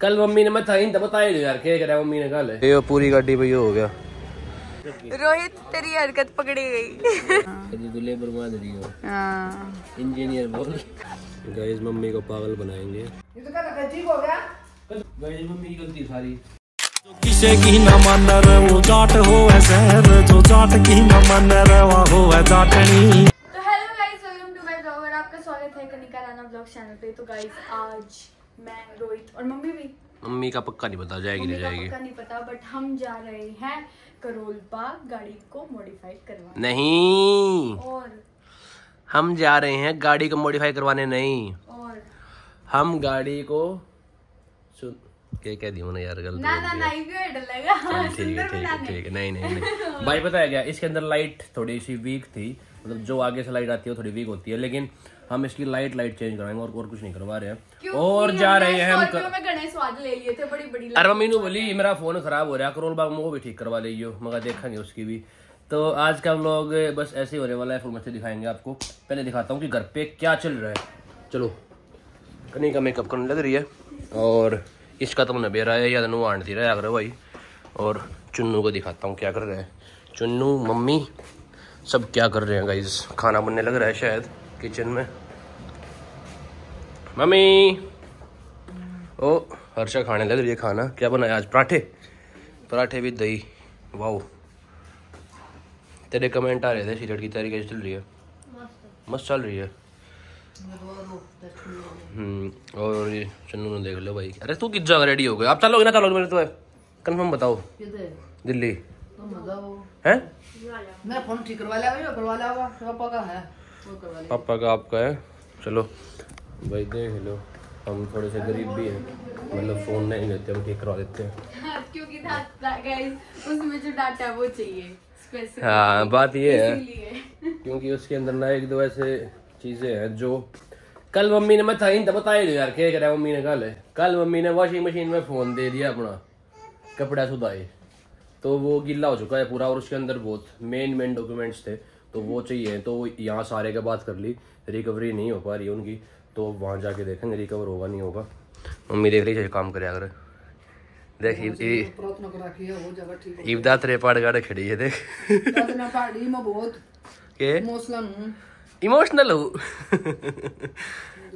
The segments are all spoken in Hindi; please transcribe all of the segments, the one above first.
कल मम्मी ने मैं था तो बताया नहीं यार क्या करा मम्मी ने कल? ये पूरी गाड़ी भैया हो गया। रोहित तेरी हरकत पकड़ी गई। कभी तो लेबर मान रही हो। हाँ। इंजीनियर बोल। गाइस मम्मी को पागल बनाएँगे। ये तो क्या ठीक हो गया गाइस मम्मी की गलती सारी। किसे की न मन वो जाट हो शहर जो जाट की न मन रवा हो जाटनी। तो hello guys welcome to my blog और आपका स्वागत है कनिका राणा ब्लॉग चैनल पे। तो गाइस आज मैं रोहित और मम्मी भी। मम्मी का पक्का नहीं पता जाएगी नहीं जाएगी। पक्का नहीं पता बट हम जा रहे हैं करोल बाग गाड़ी को मॉडिफाई करवाने। नहीं। और हम जा रहे हैं गाड़ी को मॉडिफाई करवाने नहीं। और हम गाड़ी को सुन क्या कह दिया मैंने यार गलत ना ना। ना लगा। ठीक है ठीक है ठीक है नहीं नहीं नहीं। भाई पता है क्या? इसके अंदर लाइट थोड़ी सी वीक थी। मतलब जो आगे से लाइट आती है वो थोड़ी वीक होती है। लेकिन हम इसकी लाइट लाइट चेंज कराएँगे और और कुछ नहीं करवा रहे हैं। और जा रहे हैं हम स्कॉर्पियो में गणेश स्वाद ले लिए थे बड़ी बड़ी अरे मम्मी बोली मेरा फ़ोन खराब हो रहा है करोल बाग में वो भी ठीक करवा लीजिए मगर देखेंगे उसकी भी। तो आज का हम लोग बस ऐसे ही होने वाला है फिर मस्ती दिखाएँगे आपको। पहले दिखाता हूँ कि घर पे क्या चल रहा है। चलो कनी का मेकअप करने लग रही है और इसका तो नबेरा है या तो आंटी रहा अगर भाई। और चुन्नू को दिखाता हूँ क्या कर रहे हैं। चुन्नू मम्मी सब क्या कर रहे हैं गाइज़ खाना बनने लग रहा है शायद। किचन में। मम्मी। ओ हर्षा खाने लग रही है खाना। क्या बनाया आज? पराठे? पराठे भी दही। वाओ। तेरे कमेंट आ रहे थे सीरियल की तैयारी कैसे चल रही है? मस्त। चल रही है। हम्म और ये चन्नू ने देख लो भाई। अरे तू किस जगह रेडी हो गया? आप चलोगे ना चलोगे मेरे तो? कंफर्म बताओ। दिल्ली। तो हैं? मेरा फ़ोन ठीक करवा लिया करवा लिया होगा। पापा का है? पापा का आपका है? चलो। भाई देख लो। हम थोड़े से गरीब भी हैं। मतलब फ़ोन नहीं लेते हम ठीक करवा देते हैं। क्योंकि उसमें जो डाटा है वो चाहिए। हाँ बात ये है। क्योंकि उसके अंदर ना एक दो ऐसे चीज़ें हैं जो कल मम्मी ने मैं था तो बताया नहीं यार क्या करा मम्मी ने कल? कल मम्मी ने वॉशिंग मशीन में फ़ोन दे दिया अपना कपड़ा सुधाए तो वो गीला हो चुका है पूरा और उसके अंदर बहुत मेन मेन डॉक्यूमेंट्स थे। तो वो चाहिए तो यहाँ सारे के बात कर ली रिकवरी नहीं हो पा रही है उनकी तो वहाँ जाके देखेंगे रिकवर होगा नहीं होगा। मम्मी देख रही काम करे अगर। देख है ईबदा तेरे पाड़ गाड़े खड़ी है देख। पहाड़ी के? इमोशनल हूँ। हो।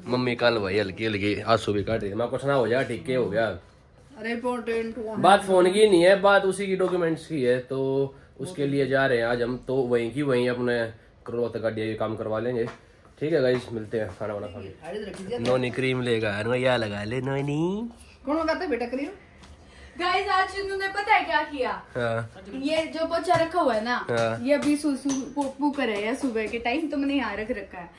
मम्मी कल भाई हल्की हल्की आँसू भी काट रही मैं कुछ ना हो जाए ठीक हो गया। बात फ़ोन की नहीं है बात उसी की डॉक्यूमेंट्स की है तो उसके लिए जा रहे हैं। आज हम तो वहीं की वहीं अपने करोड़ तक का ये काम करवा लेंगे। ठीक है गाइस मिलते हैं खाना वाना खा के गाड़ी रखी दिया नोनी क्रीम लेगा या लगा ले नोनी। कौन लगाता है बेटा करियो गाइस आज चिन्नू ने पता है क्या किया? हाँ। ये जो पोछा रखा हुआ है ना हाँ। ये अभी सुसु पोपू करे है सुबह के टाइम तो मैंने यहाँ रख रखा है।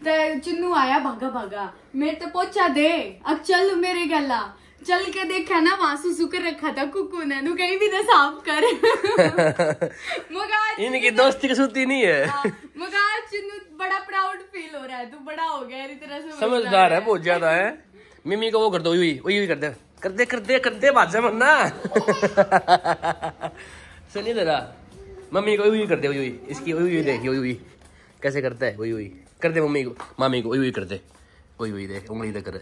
तो चिन्नू आया भागा भागा मेरे तो पोछा दे। अब चल मेरे गला। चल के देखा ना वहाँ सुसु कर रखा था कुकू ने नु कहीं भी तो साफ़ कर। मगर इनकी दोस्ती की सूती नहीं है। हाँ, मगर चिन्नू बड़ा प्राउड फील हो रहा है। तू बड़ा हो गया इस तरह से समझदार है बहुत ज़्यादा है। मिमी को वो कर दो वही वही वही कर दे। कर दे कर दे कर दे बाजा मन्ना सुनिए जरा। मम्मी को वही कर दे वही इसकी वही देखिए वही वही। कैसे करता है? वही वही। कर दे मम्मी को मामी को वही वही कर दे। वही वही देख उंगली तक कर।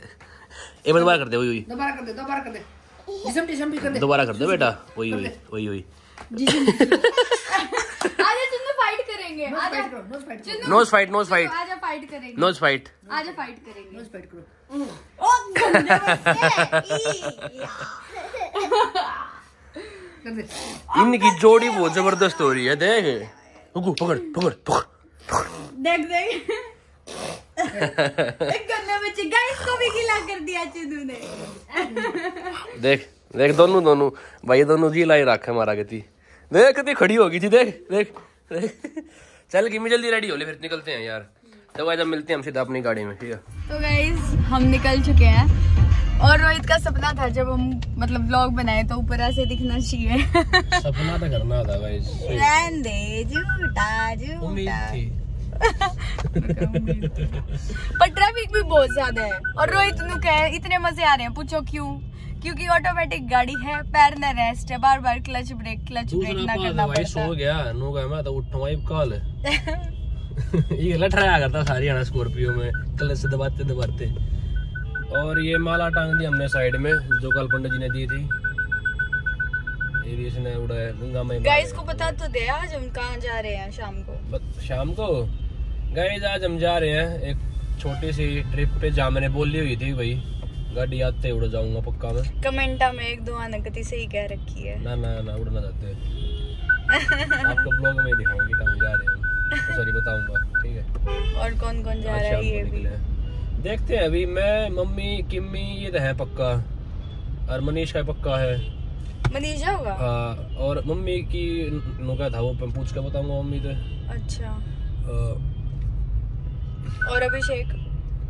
एक बार दोबारा कर दे वही वही दोबारा कर दे दोबारा कर दे। जिसम टिसम भी कर दे। दोबारा कर दे बेटा। वही वही वही वही आजा चिन्नू फाइट करेंगे। आजा नोज़ फाइट करो नोज़ फाइट नोज़ फाइट आजा फाइट करेंगे। नोज़ फाइट आजा फाइट करेंगे। नोज़ फाइट करो। ओ गंदे बच्चे कर दे। इनकी जोड़ी बहुत ज़बरदस्त हो रही है देख। रुको पकड़ पकड़ पकड़। देख देख। गंदे बच्चे गाइस को भी गिला कर दिया चिन्नू ने देख देख दोनों दोनों। भाई दोनों जी लाई रखे हमारा गति देख कितनी खड़ी हो गई थी देख देख देख। चल किमी जल्दी रेडी हो ले फिर निकलते हैं यार। तो भाई जब मिलते हैं हम सीधा अपनी गाड़ी में ठीक है? तो गाइस हम निकल चुके हैं। और रोहित का सपना था जब हम मतलब व्लॉग बनाए तो ऊपर ऐसे दिखना चाहिए। सपना तो करना था गाइस रहन दे झूठा झूठा थी। पर ट्रैफ़िक भी बहुत ज़्यादा है। और रोहित नु कहे इतने मज़े आ रहे हैं पूछो क्यों? क्योंकि ऑटोमेटिक गाड़ी है पैर न रेस्ट है बार बार क्लच ब्रेक क्लच ब्रेक ना करना भाई सो गया नो गया मैं तो उठा भाई कॉल। ये लठ रहा करता सारी आना स्कॉर्पियो में क्लच दबाते दबाते। और ये माला टांग दी हमने साइड में जो कल पंडित जी ने दी थी। इसने उड़ा है गंगा में गाइस को बता तो दे आज हम कहाँ जा रहे हैं शाम को? शाम को? गाइस आज हम जा रहे हैं एक छोटी सी ट्रिप पे जहाँ मैंने बोली हुई थी भाई गाड़ी आते उड़ जाऊँगा पक्का मैं। कमेंटा में एक दो अनकती सही कह रखी है। ना ना ना उड़ना चाहते आपको ब्लॉग में दिखाऊँगी कहाँ जा रहे हैं तो सॉरी बताऊँगा ठीक है? और कौन कौन जा रहा है ये भी? देखते हैं अभी मैं मम्मी किम्मी ये तो है पक्का। और मनीष का पक्का है। मनीषा होगा? हाँ और मम्मी की नुका था वो पूछ के बताऊँगा मम्मी से। अच्छा। और अभिषेक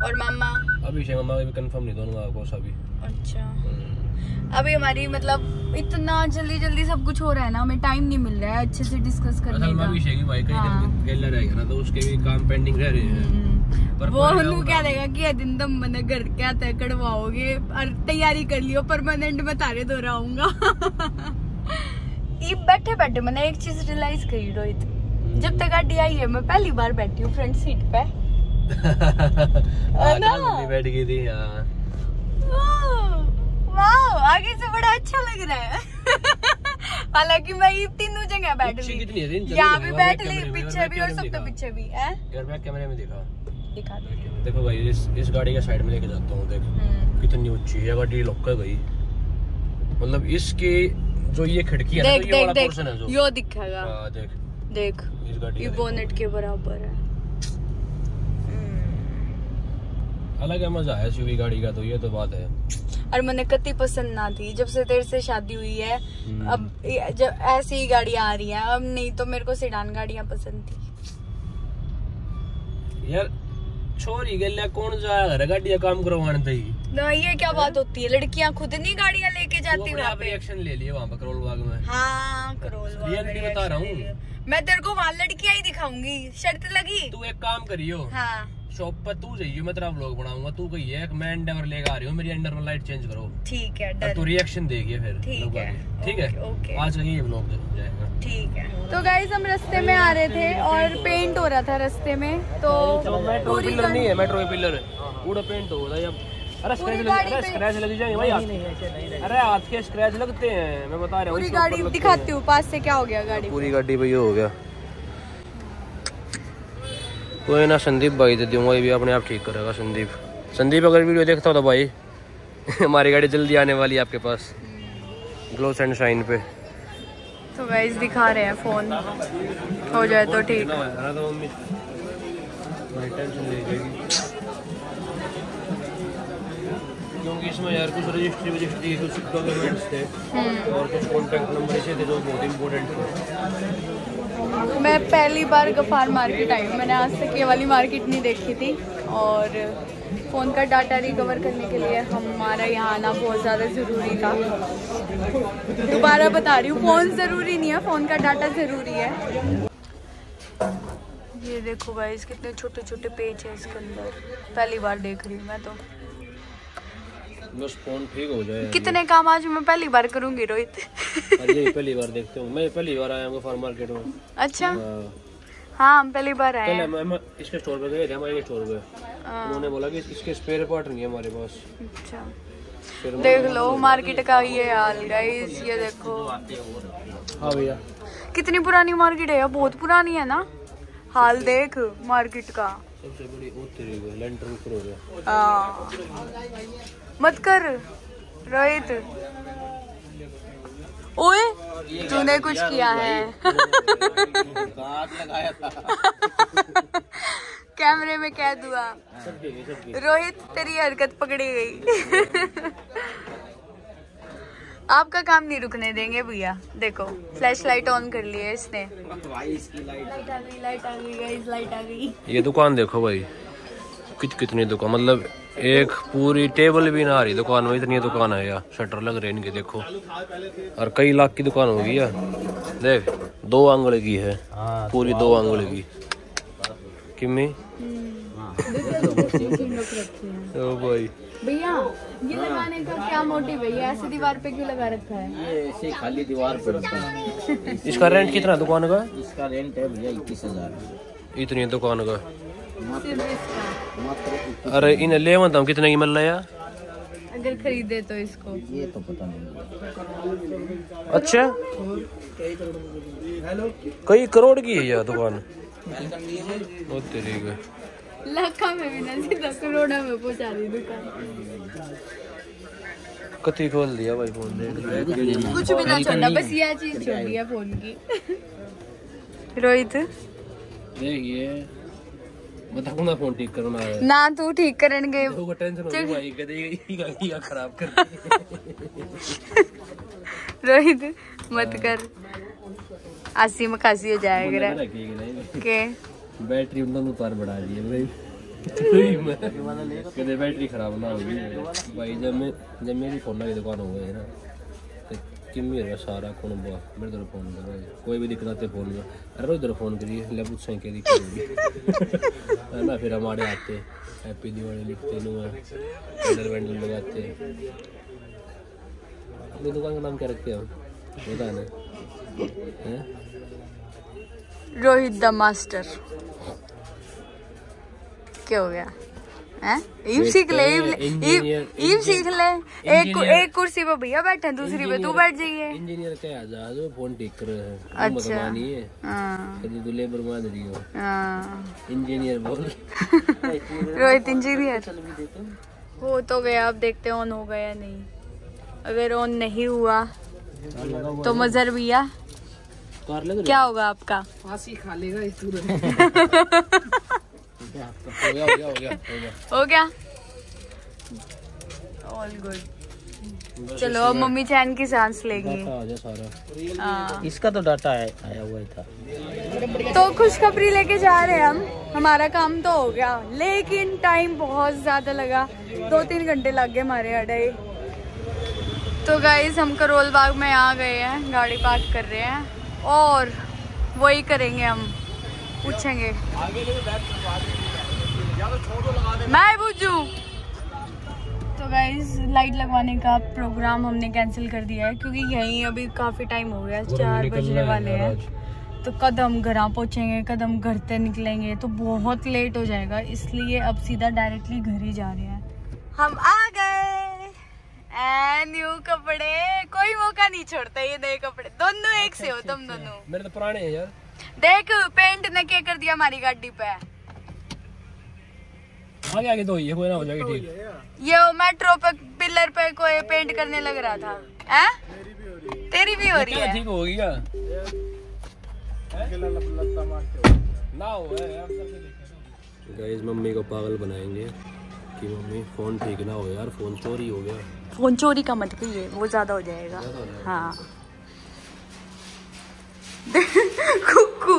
और मामा। अभिषेक मम्मा का भी कंफर्म नहीं दोनों का कोसा भी अच्छा। हम्म। अभी हमारी मतलब इतना जल्दी जल्दी सब कुछ हो रहा है ना हमें टाइम नहीं मिल रहा है अच्छे से डिस्कस करने असल में का। अभिषेक ही भाई कई हाँ। दिन गेला ना तो उसके भी काम पेंडिंग रह रहे हैं। हम्म। पर वो पर हनु क्या देगा कि दिन तुम मैंने घर क्या तय कड़वाओगे और तैयारी कर लियो परमानेंट में तारे दो आऊँगा ये बैठे बैठे मैंने एक चीज़ रियलाइज़ करी रोहित। जब तक गाड़ी आई है मैं पहली बार बैठी हूँ फ्रंट सीट पे। हाँ, मम्मी बैठ गई थी आगे से बड़ा अच्छा लग रहा है। हालाँकि मैं तीनों जगह बैठ ली यहाँ भी बैठ ली पीछे भी और सब तो पीछे भी है। कैमरे में दिखा। दिखा देखो भाई इस इस गाड़ी के साइड में लेके जाता हूँ देख। हम्म। कितनी ऊँची है गाड़ी लॉक कर गई मतलब इसकी जो ये खिड़की है देख, ना तो ये देख वाला देख है जो। यो दिखेगा। हाँ, देख। देख। इस गाड़ी ये बोनेट के बराबर है देखो। अलग है मज़ा है एसयूवी गाड़ी का तो ये तो बात है। और मैंने कति पसंद ना थी जब से तेरे से शादी हुई है हम्म। अब जब ऐसी ही गाड़ियाँ आ रही हैं अब नहीं तो मेरे को सिडान गाड़ियाँ पसंद थी। यार छोरी गल्या कौन जाया घर गाड़ी काम करवाने थे ना ये क्या बात होती है? लड़कियाँ खुद नहीं गाड़ियाँ लेके जाती वहाँ पे? रिएक्शन ले लिए वहाँ पर करोल बाग में। हाँ करोल रियलिटी बता रहा हूँ। मैं तेरे को वहाँ लड़कियाँ ही दिखाऊँगी शर्त लगी। तू एक काम करियो। हाँ। शॉप पर तू जाइयो मैं तेरा व्लॉग बनाऊँगा तू कही है मैं एंडेवर लेकर आ रही हूँ मेरी एंडेवर लाइट चेंज करो। ठीक है तू रिएक्शन देगी फिर ठीक है, ठीक है? Okay, okay. आज का ये व्लॉग जाएगा। ठीक है। तो गाइस हम रास्ते में आ रहे थे और पेंट हो रहा था रास्ते में तो मेट्रो पिलर नहीं है मेट्रो पिलर पूरा पेंट हो रहा है। अरे स्क्रैच लग अरे स्क्रैच लग जाएँगे भाई हाथ अरे हाथ के स्क्रैच लगते हैं मैं बता रहा हूँ पूरी गाड़ी दिखाती हूँ। पास से क्या हो गया गाड़ी पूरी गाड़ी पे ये हो गया। कोई ना संदीप भाई दे दूँगा ये भी अपने आप ठीक करेगा संदीप। संदीप अगर वीडियो देखता हो तो भाई हमारी गाड़ी जल्दी आने वाली है आपके पास। ग्लो एंड शाइन पे। तो गाइस दिखा रहे हैं फ़ोन हो जाए तो ठीक। क्योंकि इसमें यार कुछ रजिस्ट्री वजिस्ट्री कुछ डॉक्यूमेंट्स थे। और कुछ कॉन्टैक्ट नंबर ऐसे थे जो बहुत इंपॉर्टेंट थे। मैं पहली बार गफार मार्केट आई हूँ। मैंने आज तक ये वाली मार्केट नहीं देखी थी। और फ़ोन का डाटा रिकवर करने के लिए हमारा यहाँ आना बहुत ज़्यादा ज़रूरी था। दोबारा बता रही हूँ फ़ोन ज़रूरी नहीं है फ़ोन का डाटा ज़रूरी है। ये देखो गाइस कितने छोटे छोटे पेज है इसके अंदर। पहली बार देख रही हूँ मैं तो। बस फ़ोन ठीक हो जाए। कितने काम आज मैं पहली बार करूँगी रोहित? ये पहली बार देखते हूँ। मैं पहली बार आया हूँ फार्म मार्केट में। अच्छा? हाँ। हाँ हम पहली बार आए हम इसके स्टोर पे गए थे हमारे स्टोर पे। हाँ, उन्होंने बोला कि इसके स्पेयर पार्ट नहीं है हमारे पास। अच्छा। देख लो मार्केट का ये हाल गाइस ये देखो। हाँ भैया। कितनी पुरानी मार्केट है बहुत पुरानी है ना? हाल देख मार्केट का। सबसे बड़ी वो तेरी है लेंटर ऊपर हो। गया हाँ। मत कर रोहित ओए, तूने कुछ किया है। कैमरे में कैद हुआ। रोहित, तेरी हरकत पकड़ी गई। आपका काम नहीं रुकने देंगे भैया। देखो फ्लैश लाइट ऑन कर ली है इसने। लाइट आ गई लाइट आ गई लाइट आ गई। ये दुकान देखो भाई। कित कितनी दुकान मतलब एक पूरी टेबल भी ना आ रही दुकान में इतनी दुकान है यार शटर लग रहे इनके देखो। और कई लाख की दुकान होगी यार। देख दो आंगल की है पूरी दो आंगल की। किम्मी? ओ भाई। भैया ये लगाने का क्या मोटिव है? ये ऐसे दीवार पे क्यों लगा रखा है? ये ऐसे खाली दीवार पर होता है। इसका रेंट कितना दुकान का? इसका रेंट है भैया इक्कीस हज़ार। इतनी दुकान का। अरे इन ले हम कितने की मिल रहा है? अगर खरीदे तो इसको। ये तो पता नहीं अच्छा? कई करोड़ की है यार दुकान। ओ तेरी का लाखा में भी ना सीधा करोड़ा में पहुँचा दी दुकान। कति खोल दिया भाई फ़ोन देख कुछ भी ना छोड़ा बस ये चीज़ छोड़ दिया फ़ोन की। रोहित? देखिए बताऊँ ना फ़ोन ठीक करना है ना तू ठीक करेंगे देखो टेंशन हो गई भाई कदे ये का खराब कर रोहित मत कर आसी मकासी हो जाएगा के बैटरी उन्होंने उतार बढ़ा दी है भाई कदे बैटरी खराब ना होगी भाई जब मैं जब मेरी फ़ोन की दुकान हो गई ना किम्मी होगा सारा कौन बुआ मेरे तरफ़ फ़ोन करो कोई भी दिक्कत आते फ़ोन में अरे इधर फ़ोन करिए, ले पूछें क्या दिक्कत होगी है ना, फिर हमारे आते, हैप्पी दिवाली लिखते नु कैंडल वैंडल लगाते अपनी दुकान का नाम क्या रखते हो बता ना हैं? Rohit the master. क्या हो गया? ईव सीख ले ईव ईव इंजीनियर- सीख ले। एक एक कुर्सी पे भैया बैठे दूसरी पे तू बैठ जाइए। इंजीनियर क्या आ जो फ़ोन ठीक कर रहे हैं अच्छा। हाँ कभी तो लेबर मान रही हो। हाँ। इंजीनियर बोल। रोहित इंजीनियर हो। तो गया अब देखते ऑन हो गया या नहीं। अगर ऑन नहीं हुआ तो मजर भैया क्या होगा आपका? फांसी खा लेगा हो गया। हो गया हो गया हो गया ऑल गुड चलो अब मम्मी चैन की सांस लेगी। आ जा सारा। हाँ। इसका तो डाटा आया आया हुआ ही था। तो खुशखबरी लेके जा रहे हैं हम। हमारा काम तो हो गया। लेकिन टाइम बहुत ज़्यादा लगा। दो तीन घंटे लग गए हमारे अड़े। तो गाइज़ हम करोल बाग में आ गए हैं। गाड़ी पार्क कर रहे हैं। और वही करेंगे हम। पूछेंगे। मैं पूछू? तो गाइज़ लाइट लगवाने का प्रोग्राम हमने कैंसिल कर दिया है क्योंकि यहीं अभी काफ़ी टाइम हो गया चार बजने वाले हैं। तो कदम घर पहुँचेंगे कदम घर से निकलेंगे तो बहुत लेट हो जाएगा इसलिए अब सीधा डायरेक्टली घर ही जा रहे हैं। हम आ गए। एंड न्यू कपड़े। कोई मौका नहीं छोड़ता ये नए कपड़े। दोनों एक से हो तुम दोनों। मेरे तो पुराने हैं यार। देख पेंट ने क्या कर दिया हमारी गाड़ी पे? आगे आगे तो ये कोई ना हो जाएगी ठीक। ये वो मेट्रो पे पिलर पे कोई पेंट करने लग रहा था। हैं? तेरी भी हो रही है? ठीक होगी क्या? गाइस मम्मी को पागल बनाएँगे कि मम्मी फ़ोन ठीक ना हो यार फ़ोन चोरी हो गया। फ़ोन चोरी का मत कहिए वो ज़्यादा हो जाएगा। हाँ। कुकू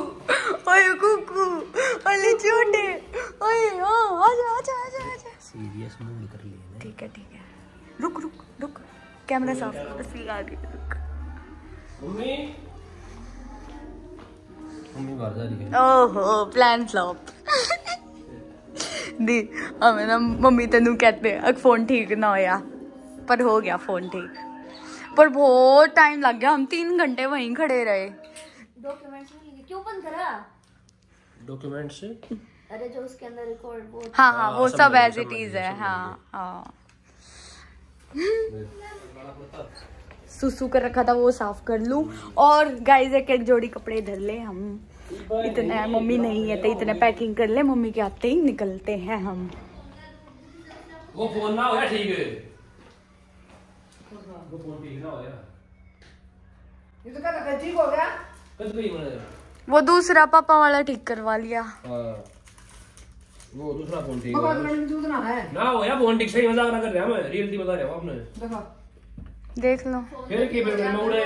ओए कुकू ओले छोटे ओए ओ आजा आजा आजा आजा। सीरियस मूड कर ठीक है ठीक है। रुक रुक रुक। कैमरा साफ़ असली आ गई रुक। मम्मी। मम्मी बाहर जा रही है। ओहो प्लान फ्लॉप दी हमें ना मम्मी तेनू कहते अग फ़ोन ठीक ना होया पर हो गया फ़ोन ठीक। पर बहुत टाइम लग गया हम तीन घंटे वहीं खड़े रहे। क्यों बंद करा? डॉक्यूमेंट से? अरे जो उसके अंदर रिकॉर्ड वो हाँ हाँ वो सब एज इट इज़ है समझ हाँ हाँ। सुसु कर रखा था वो साफ़ कर लूँ। और गाइस एक एक जोड़ी कपड़े इधर ले हम। इतने मम्मी नहीं है तो इतने पैकिंग कर ले। मम्मी के आते ही निकलते हैं हम। वो फ़ोन ना हो गया ठीक है। वो फ़ोन ठीक ना हो गया ये तो कहता ठीक हो गया। वो दूसरा पापा वाला ठीक करवा लिया। हाँ। वो दूसरा फ़ोन ठीक है है। ना हो यार फ़ोन ठीक सही मज़ाक ना कर रहे हैं हम रियलिटी बता रहे हो आपने देखो। देख लो। फिर की फिर मैं उड़े?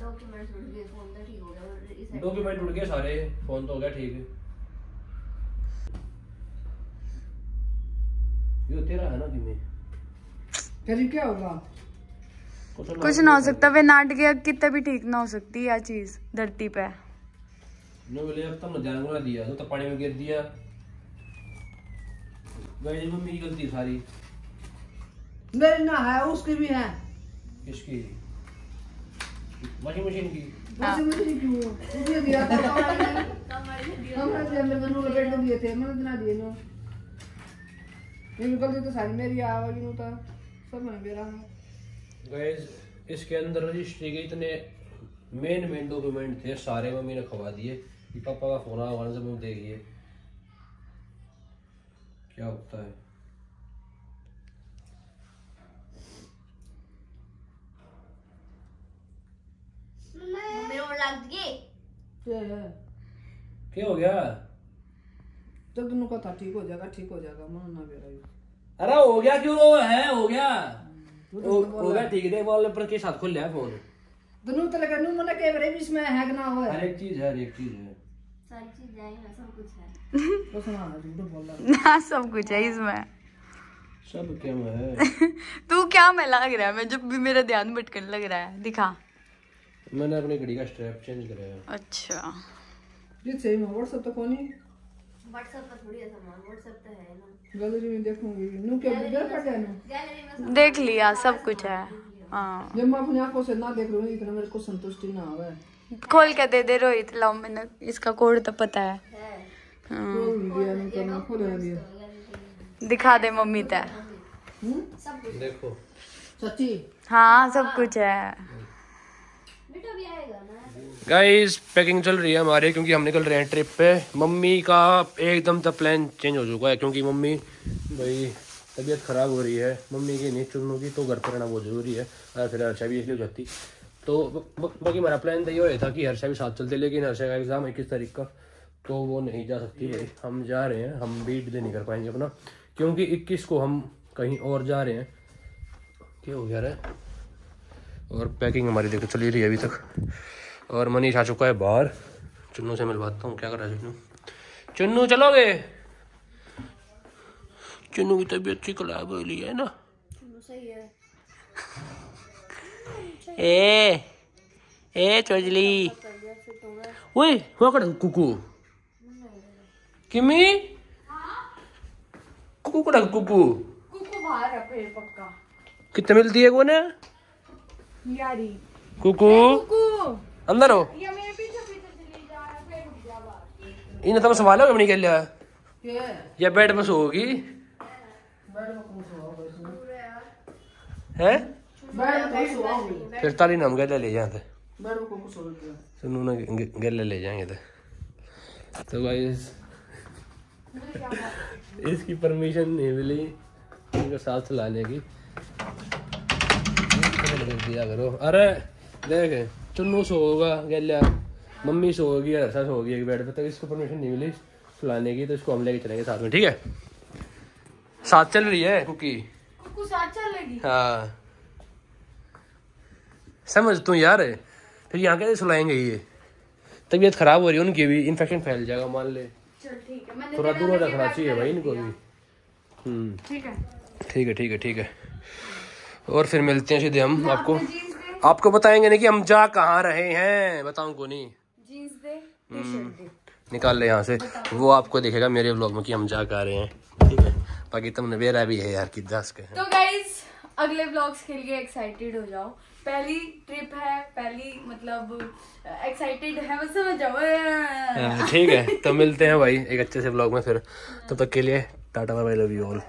डॉक्यूमेंट्स उड़ गए फ़ोन तो ठीक हो गया डॉक्यूमेंट उड़ गए सारे फ़ोन तो हो गया ठीक। ये तेरा है ना दिमे फिर क्या होगा कुछ ना हो सकता वे नाट गया कितने भी ठीक ना हो सकती यह चीज़ धरती पे। नो बोले अब तुमने ध्यान को दिया तो पानी में गिर दिया। गए में मेरी गलती सारी। मेरी ना है उसकी भी है। किसकी? वॉशिंग मशीन की। वैसे मुझे नहीं क्यों? तुझे दिया था कमरे के अंदर दोनों लपेट दिए थे मैंने ना दिए ना। ये गलती तो सारी मेरी आवागी नु तो सब मेरा। है गाइस इसके अंदर रजिस्ट्री के इतने मेन मेन डॉक्यूमेंट थे सारे मम्मी ने खवा दिए। कि पापा का फ़ोन आया सब देखिए क्या होता है? मेरे को लग गई। ये क्या हो गया? तो दोनों का था ठीक हो जाएगा ठीक हो जाएगा मन ना मेरा ये। अरे हो गया क्यों रो है? हो गया। हो हो गया ठीक है बोल के साथ खोल लिया फ़ोन दोनों तो लगा नु मने के बरे में है ना हो हर एक चीज़ है हर एक चीज़ है सारी चीज़ जाएगा सब कुछ है तो सुना बोल रहा ना सब कुछ है इसमें सब क्या है तू क्या में लग रहा है मैं जब भी मेरा ध्यान भटकने लग रहा है दिखा मैंने अपनी घड़ी का स्ट्रैप चेंज कराया अच्छा ये सही में व्हाट्सएप तो कोनी है गैलरी में देखूँगी। देख लिया सब कुछ है। हाँ। जब मैं अपनी आँखों से ना देख रही इतना मेरे को संतुष्टि ना आवे। खोल के दे दे रोहित लाओ मैंने इसका कोड तो पता है। करना खोल दिया दिखा दे मम्मी ते। देखो। सच्ची? हाँ सब कुछ है। आएगा ना गाइस पैकिंग चल रही है हमारे क्योंकि हम निकल रहे हैं ट्रिप पे। मम्मी का एकदम से प्लान चेंज हो चुका है क्योंकि मम्मी भाई तबीयत खराब हो रही है। मम्मी की नहीं चुनू की तो घर पर रहना बहुत ज़रूरी है। और फिर हर्षा भी इसलिए हो जाती तो बाकी हमारा प्लान तो ये हो था कि हर्षा भी साथ चलते लेकिन हर्षा का एग्ज़ाम इक्कीस तारीख का तो वो नहीं जा सकती। भाई हम जा रहे हैं हम भी डिले नहीं कर पाएँगे अपना। क्योंकि इक्कीस को हम कहीं और जा रहे हैं। क्या हो गया रे? और पैकिंग हमारी देखो चली रही है अभी तक। और मनीष आ चुका है बाहर। चुन्नू से मिलवाता हूँ। क्या कर रहा है चुन्नू? चुन्नू चलोगे? चुन्नू की तबीयत सी खराब हो रही है ना? सही है। ए ए चोजली। ओए हुआ कर कुकू। किमी? कुकू कड़ा कुकू। कुकू बाहर है फिर पक्का। कितने मिलती है कोने यारी। कुकू? कुकू। अंदर हो ये मेरे पीछे पीछे चली जा रहा है फिर रुक जा बाहर। इन्हें तुम संभालोगे अपनी क्या लिया या? बेड में सोओगी। बैठ में कौन सो आओ है? बैठ में कौन सो आओ फिर ताली नाम गले ले जाते बैठ में कौन सो आओ सुनू ना गले ले जाएँगे तो। तो भाई इसकी परमिशन नहीं मिली। इनको साथ चलाने की दिया करो अरे देख चुन्नू सो होगा गैलिया मम्मी सो होगी हर्षा सो होगी एक बेड पे तो इसको परमिशन नहीं मिली सुलाने की तो इसको हम लेके चलेंगे साथ में ठीक है साथ चल रही है कुकी कुकू साथ चलेगी हाँ समझ तू यार फिर यहाँ कैसे सुलाएँगे ये तबीयत खराब हो रही है उनकी भी इन्फेक्शन फैल जाएगा मान ले चल थोड़ा दूर रखना चाहिए भाई इनको भी हम्म ठीक है ठीक है ठीक है ठीक है और फिर मिलते हैं सीधे हम आपको। आपको बताएँगे नहीं कि हम जा कहाँ रहे हैं? बताऊँ को नहीं? दे निकाल ले यहाँ से। वो आपको देखेगा मेरे ब्लॉग में कि हम जा कहाँ रहे हैं। ठीक है? बाकी तुमने मेरा भी है यार कि दस के तो गाइज़ अगले व्लॉग्स के लिए एक्साइटेड हो जाओ। पहली ट्रिप है पहली मतलब एक्साइटेड है बस समझ जाओ हाँ, ठीक है तो मिलते हैं भाई एक अच्छे से ब्लॉग में फिर। तब तक के लिए tata bye love you all